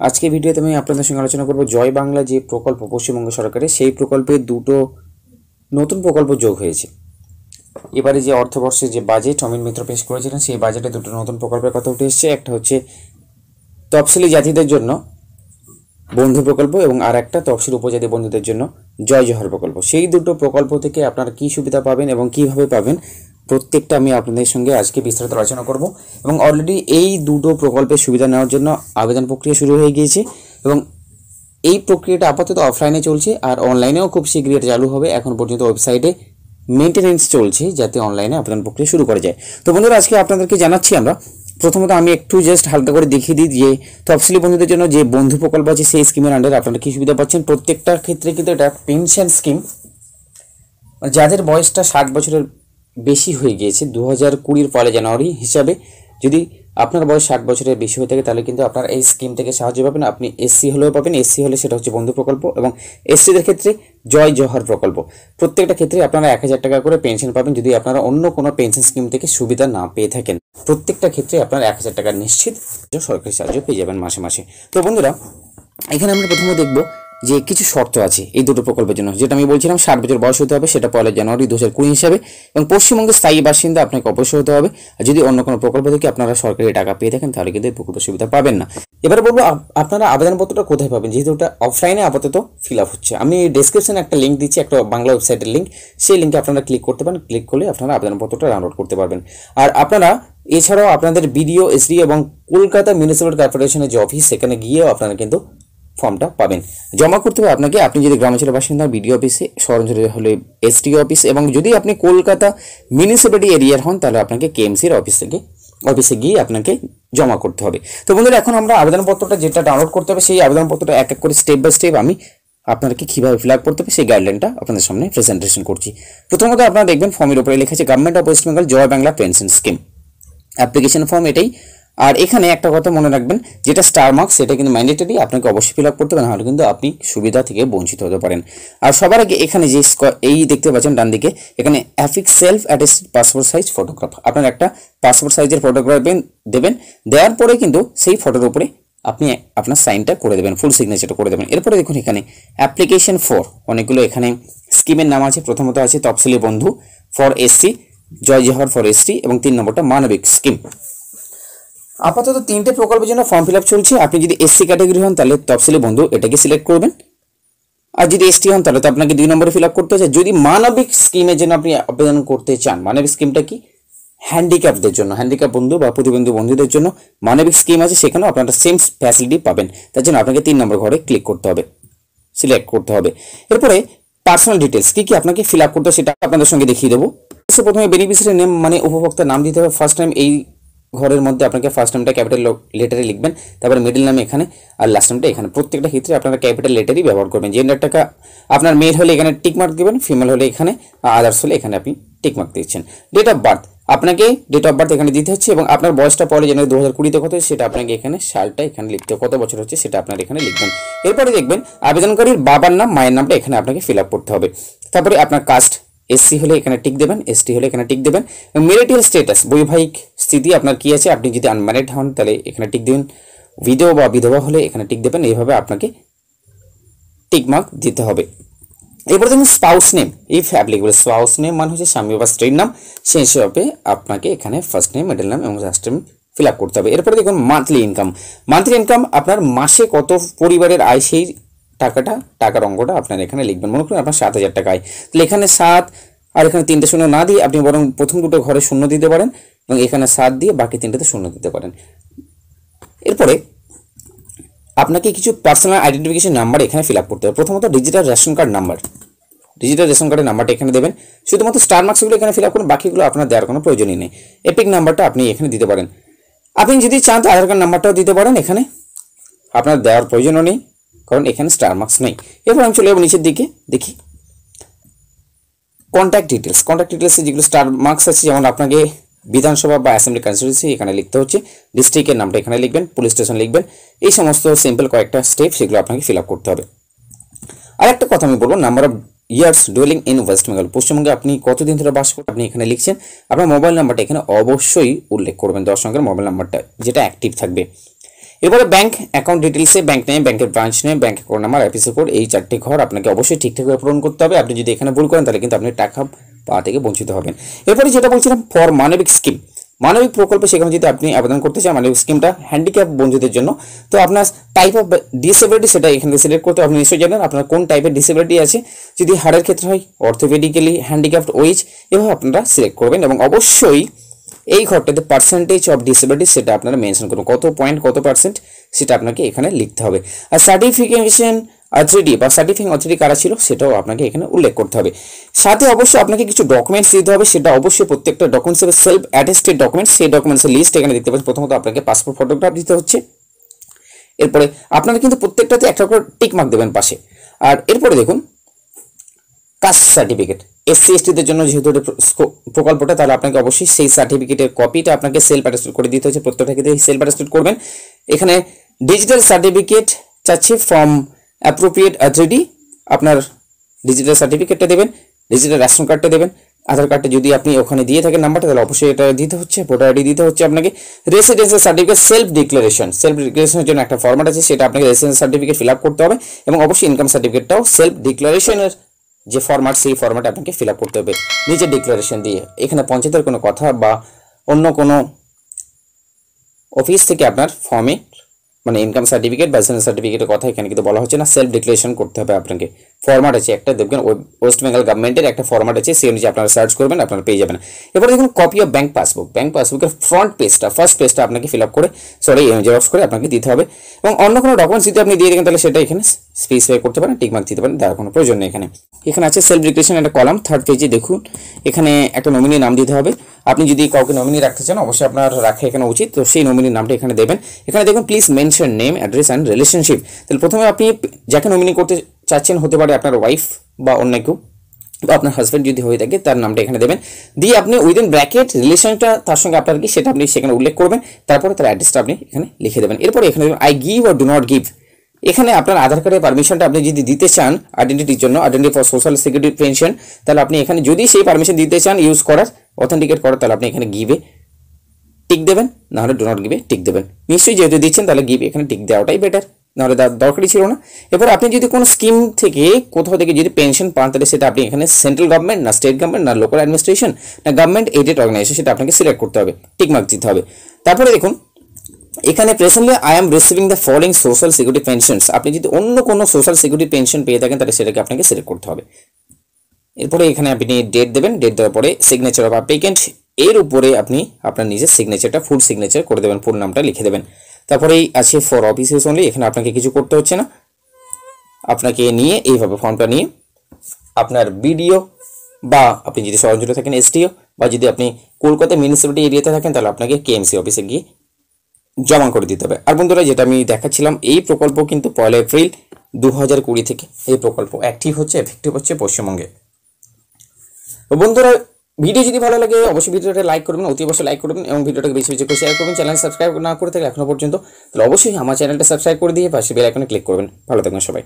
আজকে ভিডিওতে আমি আপনাদের সঙ্গে আলোচনা করব জয় বাংলা যে প্রকল্প পশ্চিমবঙ্গ সরকারের, সেই প্রকল্পে দুটো নতুন প্রকল্প যোগ হয়েছে। এবারে যে অর্থবর্ষে যে বাজেট অমিত মিত্র পেশ করেছিলেন, সেই বাজেটে দুটো নতুন প্রকল্পের কথা উঠে এসেছে। একটা হচ্ছে তফসিলি জাতিদের জন্য বন্ধু প্রকল্প এবং আর একটা তফসিল উপজাতি বন্ধুদের জন্য জয় জহর প্রকল্প। সেই দুটো প্রকল্প থেকে আপনারা কী সুবিধা পাবেন এবং কীভাবে পাবেন প্রত্যেকটা আমি আপনাদের সঙ্গে আজকে বিস্তারিত আলোচনা করব এবং অলরেডি এই দুটো প্রকল্পের সুবিধা নেওয়ার জন্য আবেদন প্রক্রিয়া শুরু হয়ে গিয়েছে এবং এই প্রক্রিয়াটা আপাতত অফলাইনে চলছে আর অনলাইনেও খুব শীঘ্রই এটা চালু হবে। এখন পর্যন্ত ওয়েবসাইটে মেনটেনেন্স চলছে যাতে অনলাইনে আবেদন প্রক্রিয়া শুরু করা যায়। তো বন্ধুরা, আজকে আপনাদেরকে জানাচ্ছি আমরা, প্রথমত আমি একটু জাস্ট হালকা করে দেখিয়ে দিই যে তফসিলি বন্ধুদের জন্য যে বন্ধু প্রকল্প আছে, সেই স্কিমের আন্ডারে আপনারা কী সুবিধা পাচ্ছেন? প্রত্যেকটার ক্ষেত্রে কিন্তু এটা পেনশন স্কিম যাদের বয়সটা ষাট বছরের বেশি হয়ে গিয়েছে দু হাজার কুড়ির পয়লা জানুয়ারি হিসাবে। যদি আপনার বয়স ষাট বছরের বেশি হয়ে থাকে, তাহলে কিন্তু আপনার এই স্কিম থেকে সাহায্য পাবেন। আপনি এসসি হলেও পাবেন। এসসি হলে সেটা হচ্ছে বন্ধু প্রকল্প এবং এসসিদের ক্ষেত্রে জয় জহর প্রকল্প। প্রত্যেকটা ক্ষেত্রে আপনারা এক হাজার টাকা করে পেনশন পাবেন যদি আপনারা অন্য কোনো পেনশন স্কিম থেকে সুবিধা না পেয়ে থাকেন। প্রত্যেকটা ক্ষেত্রে আপনারা এক হাজার টাকা নিশ্চিত সরকারি সাহায্য পেয়ে যাবেন মাসে মাসে। তো বন্ধুরা, এখানে আমরা প্রথমে দেখব যে কিছু শর্ত আছে এই দুটো প্রকল্পের জন্য। যেটা আমি বলছিলাম, ষাট বছর বয়স হতে হবে, সেটা পয়লা জানুয়ারি দু হাজার কুড়ি হিসাবে এবং পশ্চিমবঙ্গের স্থায়ী বাসিন্দা আপনাকে অবশ্যই হতে হবে। আর যদি অন্য কোনো প্রকল্প থেকে আপনারা সরকারি টাকা পেয়ে থাকেন, তাহলে কিন্তু এই প্রকল্প সুবিধা পাবেন না। এবারে বলব আপনারা আবেদনপত্রটা কোথায় পাবেন? যেহেতু ওটা অফলাইনে আপাতত ফিল আপ হচ্ছে। আমি ডেসক্রিপশনে একটা লিঙ্ক দিচ্ছি, একটা বাংলা ওয়েবসাইটের লিঙ্ক সেই লিঙ্কে আপনারা ক্লিক করতে পারেন। ক্লিক করলে আপনারা আবেদনপত্রটা ডাউনলোড করতে পারবেন। আর আপনারা, এছাড়াও আপনাদের বিডিও এসডি এবং কলকাতা মিউনিসিপ্যাল কর্পোরেশনের যে অফিস সেখানে গিয়েও আপনারা কিন্তু ফর্মটা পাবেন। জমা করতে হবে আপনাকে। আপনি যদি গ্রামাঞ্চলের বাসিন্দা বিডিও অফিসে শহরাঞ্চলে হলে এসটি অফিস এবং যদি আপনি কলকাতা মিউনিসিপ্যালিটি এরিয়ার হন, তাহলে আপনাকে কেএমসির অফিস থেকে অফিসে গিয়ে আপনাকে জমা করতে হবে। তো বন্ধুরা, এখন আমরা আবেদনপত্রটা যেটা ডাউনলোড করতে হবে, সেই আবেদনপত্রটা এক এক করে স্টেপ বাই স্টেপ আমি আপনাদেরকে কীভাবে ফিল আপ করতে হবে, সেই গাইডলাইনটা আপনাদের সামনে প্রেজেন্টেশন করছি। প্রথমত আপনারা দেখবেন ফর্মের উপরে লেখা আছে government of West Bengal Joy Bangla pension scheme application form এটাই আর এখানে একটা কথা মনে রাখবেন, যেটা স্টার মার্কস সেটা কিন্তু ম্যান্ডেটরি আপনাকে অবশ্যই ফিল আপ করতে হবে, নাহলে কিন্তু আপনি সুবিধা থেকে বঞ্চিত হতে পারেন। আর সবার আগে এখানে যে এই দেখতে পাচ্ছেন ডান দিকে, এখানে affix self attested passport size photograph আপনার একটা পাসপোর্ট সাইজের ফটোগ্রাফ দেবেন, দেওয়ার পরে কিন্তু সেই ফটোর উপরে আপনি আপনার সাইনটা করে দেবেন ফুল সিগনেচারটা করে দেবেন। এরপরে দেখুন এখানে অ্যাপ্লিকেশন ফর অনেকগুলো এখানে স্কিমের নাম আছে, প্রথমত আছে তফসিলি বন্ধু for SC Jai Johar for ST এবং তিন নম্বরটা মানবিক স্কিম আপাতত তিনটে প্রকল্পের জন্য ফর্ম ফিল চলছে। আপনি যদি এসসি ক্যাটাগরি হন, তাহলে তফসিলি বন্ধু এটাকে সিলেক্ট করবেন। আর যদি এসটি হন, তাহলে তো আপনাকে দুই নম্বরে ফিল করতে হচ্ছে। যদি মানবিক স্কিমের জন্য আপনি আবেদন করতে চান, মানবিক স্কিমটা কি? হ্যান্ডিক্যাপদের জন্য হ্যান্ডিক্যাপ বন্ধু বা প্রতিবন্ধী বন্ধুদের জন্য মানবিক স্কিম আছে, সেখানেও আপনারা সেম ফ্যাসিলিটি পাবেন। তার জন্য আপনাকে তিন নম্বর ঘরে ক্লিক করতে হবে সিলেক্ট করতে হবে। এরপরে পার্সোনাল ডিটেলস কী কী আপনাকে ফিল করতে হবে সেটা আপনাদের সঙ্গে দেখিয়ে দেবো। প্রথমে বেনিফিশিয়ারি নেম মানে উপভোক্তার নাম দিতে হবে। ফার্স্ট টাইম এই ঘরের মধ্যে আপনাকে ফার্স্ট নামটা ক্যাপিটাল লেটারে লিখবেন, তারপরে মিডল নাম এখানে আর লাস্ট নামটা এখানে। প্রত্যেকটা ক্ষেত্রে আপনারা ক্যাপিটাল লেটারই ব্যবহার করবেন। জেন্ডারটাকে আপনার মেল হলে এখানে টিক মার্ক দেবেন ফিমেল হলে এখানে আদার্স হলে এখানে আপনি টিক মার্ক দিচ্ছেন। ডেট অফ বার্থ আপনাকে ডেট অফ বার্থ এখানে দিতে হচ্ছে এবং আপনার বয়সটা পরে জানুয়ারি দু হাজার কুড়িতে কত সেটা আপনাকে এখানে সালটা এখানে লিখতে কত বছর হচ্ছে সেটা আপনার এখানে লিখবেন। এরপরে দেখবেন আবেদনকারীর বাবার নাম, মায়ের নামটা এখানে আপনাকে ফিল আপ করতে হবে। তারপরে আপনার কাস্ট এসসি হলে এখানে টিক দেবেন এসটি হলে এখানে টিক দেবেন। মেরিটাল স্ট্যাটাস বৈবাহিক স্থিতি আপনার কি আছে? আপনি যদি আনম্যারিড হন, তাহলে এখানে টিক দেবেন বিধবা বা বিধবা হলে এখানে টিক দেবেন, এইভাবে আপনাকে টিক মার্ক দিতে হবে। এরপরে দেখুন spouse name if applicable spouse name মানে হচ্ছে স্বামী বা স্ত্রীর নাম। সেই হিসাবে আপনাকে এখানে ফার্স্ট নেম মিডল নাম এবং লাস্ট নেম ফিল করতে হবে। এরপরে দেখুন মান্থলি ইনকাম মান্থলি ইনকাম আপনার মাসে কত পরিবারের আয় সেই টাকাটা, টাকার অঙ্কটা আপনার এখানে লিখবেন। মনে করুন আপনার সাত হাজার টাকায়। তাহলে এখানে সাত আর এখানে তিনটে শূন্য না দিয়ে আপনি বরং প্রথম দুটো ঘরে শূন্য দিতে পারেন এবং এখানে সাত দিয়ে বাকি তিনটাতে শূন্য দিতে পারেন। এরপরে আপনাকে কিছু পার্সোনাল আইডেন্টিফিকেশন নাম্বার এখানে ফিল আপ করতে হবে। প্রথমত digital ration card number digital ration কার্ডের নাম্বারটা এখানে দেবেন। শুধুমাত্র স্টার মার্কসগুলো এখানে ফিল আপ করুন, বাকিগুলো আপনার দেওয়ার কোনো প্রয়োজনই নেই। এপিক নাম্বারটা আপনি এখানে দিতে পারেন। আপনি যদি চান তো আধার কার্ড নাম্বারটাও দিতে পারেন এখানে। আপনার দেওয়ার প্রয়োজনও নেই। কারণ এখানে স্টার মার্কস নেই। এরপর আমি চলে যাব নিচের দিকে, দেখি। কন্ট্যাক্ট ডিটেলস কন্ট্যাক্ট ডিটেলসে যেগুলো স্টার মার্কস আছে, যেমন আপনাকে বিধানসভা বা অ্যাসেম্বলি কনস্টিটিউন্সি এখানে লিখতে হচ্ছে ডিস্ট্রিক্টের নামটা এখানে লিখবেন পুলিশ স্টেশন লিখবেন, এই সমস্ত সিম্পল কয়েকটা স্টেপ সেগুলো আপনাকে ফিল করতে হবে। আরেকটা কথা আমি বলব number of years dwelling in West Bengal পশ্চিমবঙ্গে আপনি কতদিন ধরে বাস করেন আপনি এখানে লিখছেন, আপনার মোবাইল নাম্বারটা এখানে অবশ্যই উল্লেখ করবেন দশ সঙ্গের মোবাইল নাম্বারটা যেটা অ্যাক্টিভ থাকবে। এরপরে ব্যাংক অ্যাকাউন্ট ডিটেলসে ব্যাংক নেম ব্যাংকের branch name bank account number IPC code এই চারটি ঘর আপনাকে অবশ্যই ঠিকঠাকভাবে পূরণ করতে হবে। আপনি যদি এখানে ভুল করেন, তাহলে কিন্তু আপনি টাকা পাওয়া থেকে বঞ্চিত হবেন। এরপরে যেটা বলছিলাম ফর মানবিক স্কিম মানবিক প্রকল্পে সেখানে যদি আপনি আবেদন করতে চান, মানবিক স্কিমটা হ্যান্ডিক্যাপ বন্ধুদের জন্য। তো আপনার টাইপ অফ ডিসেবিলিটি সেটা এখানে সিলেক্ট করতে। আপনি নিশ্চয়ই জানেন, আপনার কোন টাইপের ডিসেবিলিটি আছে। যদি হাড়ের ক্ষেত্রে হয় অর্থোপেডিক্যালি হ্যান্ডিক্যাপ্ট ওয়েজ এভাবে আপনারা সিলেক্ট করবেন এবং অবশ্যই এই ঘরটাতে পার্সেন্টেজ অফ ডিসেবিলিটি সেটা আপনারা মেনশন করুন। কত পয়েন্ট কত পার্সেন্ট সেটা আপনাকে এখানে লিখতে হবে। আর সার্টিফিকেশন অথরিটি বা সার্টিফিকেশন অথরিটি কারা ছিল সেটাও আপনাকে এখানে উল্লেখ করতে হবে। সাথে অবশ্যই আপনাকে কিছু ডকুমেন্টস দিতে হবে, সেটা অবশ্যই প্রত্যেকটা ডকুমেন্টস হবে সেলফ অ্যাটেস্টেড ডকুমেন্টস সেই ডকুমেন্টসের লিস্ট এখানে দেখতে পাচ্ছেন। প্রথমত আপনাকে পাসপোর্ট ফটোগ্রাফ দিতে হচ্ছে। এরপরে আপনারা কিন্তু প্রত্যেকটাতে একটা করে টিক মার্ক দেবেন পাশে। আর এরপরে দেখুন কাস্ট সার্টিফিকেট এসসি এসটিদের জন্য যেহেতু প্রকল্পটা, তাহলে আপনাকে অবশ্যই সেই সার্টিফিকেটের কপিটা আপনাকে সেলফ অ্যাটেস্টেড করে দিতে হচ্ছে। প্রত্যেকটা ক্ষেত্রে সেলফ অ্যাটেস্টেড করবেন। এখানে ডিজিটাল সার্টিফিকেট চাচ্ছে ফ্রম অ্যাপ্রোপ্রিয়েট অথরিটি আপনার ডিজিটাল সার্টিফিকেটটা দেবেন ডিজিটাল রেশন কার্ডটা দেবেন। আধার কার্ডটা যদি আপনি ওখানে দিয়ে থাকেন নাম্বারটা, তাহলে অবশ্যই এটা দিতে হচ্ছে। ভোটার আইডি দিতে হচ্ছে আপনাকে। Residential certificate self declaration self ডিক্লারেশনের জন্য একটা ফর্ম্যাট আছে, সেটা আপনাকে রেসিডেন্স সার্টিফিকেট ফিল আপ করতে হবে এবং অবশ্যই ইনকাম সার্টিফিকেটটাও সেলফ ডিক্লারেশনের যে ফরম্যাট সেই ফরম্যাট আপনাকে ফিল আপ করতে হবে নিজের ডিক্লারেশন দিয়ে। এখানে পঞ্চায়েতের কোনো কথা বা অন্য কোনো অফিস থেকে আপনার ফর্মে মানে ইনকাম সার্টিফিকেট বা সার্টিফিকেটের কথা এখানে কিন্তু বলা হচ্ছে না। সেলফ ডিক্লারেশন করতে হবে আপনাকে। ফরম্যাট আছে, একটা দেখবেন ওয়েস্ট বেঙ্গল গভর্নমেন্টের একটা ফরম্যাট আছে, সেই অনুযায়ী আপনারা সার্চ করবেন, আপনারা পেয়ে যাবেন। এবার দেখুন copy of bank passbook bank পাসবুকের ফ্রন্ট পেজটা ফার্স্ট পেজটা আপনাকে ফিল আপ করে সরি জেরক্স করে আপনাকে দিতে হবে। এবং অন্য কোনো ডকুমেন্টস যদি আপনি দিয়ে দেখেন তাহলে সেটা এখানে স্পেসিফাই করতে পারেন টিকমার্ক দিতে পারেন, দেওয়ার কোনো প্রয়োজন নেই এখানে। এখানে আছে সেলফ ডিক্লারেশন একটা কলাম থার্ড পেজে দেখুন, এখানে একটা নমিনি নাম দিতে হবে। আপনি যদি কাউকে নমিনি রাখতে চান, অবশ্যই আপনার রাখা এখানে উচিত, তো সেই নমিনির নামটা এখানে দেবেন। এখানে দেখুন please mention name address and relationship তাহলে প্রথমে আপনি যাকে নমিনি করতে চাচ্ছেন হতে পারে আপনার ওয়াইফ বা অন্য কেউ বা আপনার হাজব্যান্ড যদি হয়ে থাকে, তার নামটা এখানে দেবেন। দিয়ে আপনি উইদিন ব্র্যাকেট রিলেশনটা তার সঙ্গে আপনার কি, সেটা আপনি সেখানে উল্লেখ করবেন। তারপরে তার অ্যাড্রেসটা আপনি এখানে লিখে দেবেন। এরপরে এখানে I give or do not give এখানে আপনার আধার কার্ডের পারমিশনটা আপনি যদি দিতে চান আইডেন্টিটির জন্য identity for social security pension তাহলে আপনি এখানে যদি সেই পারমিশন দিতে চান ইউজ করার অথেন্টিকেট করার, তাহলে আপনি এখানে গিভে টিক দেবেন। নাহলে ডো নট গিভে টিক দেবেন। নিশ্চয়ই যেহেতু দিচ্ছেন, তাহলে গিভ এখানে টিক দেওয়াটাই বেটার নাহলে তার দরকারই ছিল না। এবার আপনি যদি কোনো স্কিম থেকে কোথাও থেকে যদি পেনশন পান, তাহলে সেটা আপনি এখানে সেন্ট্রাল গভর্নমেন্ট না স্টেট গভর্নমেন্ট না লোকাল অ্যাডমিনিস্ট্রেশন না গভর্নমেন্ট এডেড অর্গানাইজেশন, সেটা আপনাকে সিলেক্ট করতে হবে টিক মার্ক দিতে হবে। তারপরে দেখুন, এখানে presently I am receiving the following social security pensions আপনি যদি অন্য কোনো সোশ্যাল সিকিউরিটি পেনশন পেয়ে থাকেন, তাহলে সেটাকে আপনাকে সিলেক্ট করতে হবে। এরপরে এখানে আপনি ডেট দেবেন ডেট দেওয়ার পরে সিগনেচার অফ অ্যাপ্লিকেন্ট এর উপরে আপনি আপনার নিজের সিগনেচারটা ফুল সিগনেচার করে দেবেন ফুল নামটা লিখে দেবেন। তারপরেই আছে ফর অফিসেস অনলি এখানে আপনাকে কিছু করতে হচ্ছে না। আপনাকে নিয়ে এইভাবে ফর্মটা নিয়ে আপনার বিডিও বা আপনি যদি সরঞ্জলে থাকেন এসটিও বা যদি আপনি কলকাতা মিউনিসিপ্যালিটি এরিয়াতে থাকেন, তাহলে আপনাকে কেএমসি অফিসে গিয়ে জমা করে দিতে হবে। আর বন্ধুরা, যেটা আমি দেখাচ্ছিলাম, এই প্রকল্প কিন্তু পয়লা এপ্রিল দু হাজার কুড়ি থেকে এই প্রকল্প অ্যাক্টিভ হচ্ছে এফেক্টিভ হচ্ছে পশ্চিমবঙ্গে। বন্ধুরা ভিডিও যদি ভালো লাগে, অবশ্যই ভিডিওটা লাইক করবেন, অতি অবশ্যই লাইক করবেন এবং ভিডিওটাকে বেশি বেশি করে শেয়ার করবেন। চ্যানেল সাবস্ক্রাইব না করে থাকলে এখনও পর্যন্ত, তাহলে অবশ্যই আমার চ্যানেলটা সাবস্ক্রাইব করে দিয়ে পাশে বেল আইকনে ক্লিক করবেন। ভালো থাকবেন সবাই।